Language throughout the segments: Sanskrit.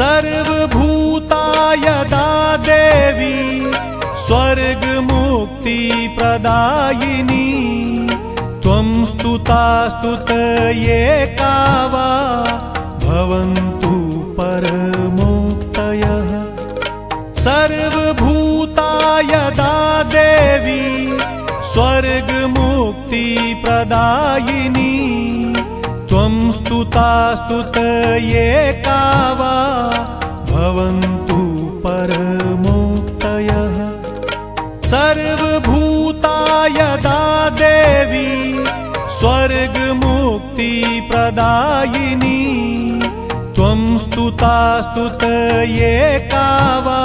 सर्वभूताय दा देवी स्वर्गमुक्ति प्रदायिनी त्वं स्तुता स्तुत एका वा भवन्तु परमोक्तयः। सर्वभूताय दा देवी स्वर्गमुक्ति प्रदायिनी त्वं स्तुतास्तुतये का वा भवन्तु परमोक्तयः। सर्वभूतायदा देवी स्वर्गमुक्तिप्रदायिनी। त्वं स्तुतास्तुतये का वा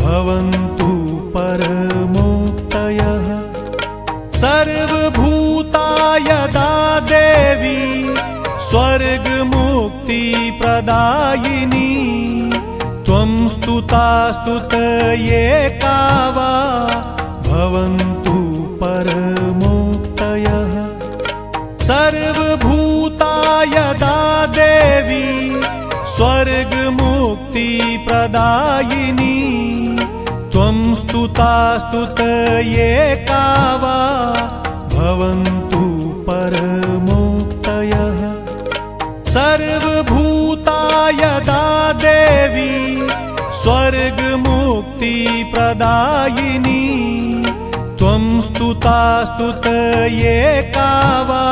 भवन्तु परमोक्तयः। सर्वभूतायदा देवी स्वर्गमुक्तिप्रदायिनी त्वं स्तुतास्तुतये का वा भवन्तु परमोक्तयः। सर्वभूतायदा देवी स्वर्गमुक्तिप्रदायिनी त्वं स्तुतास्तुतये का वा स्वर्गमुक्तिप्रदायिनी त्वं स्तुतास्तुतये का वा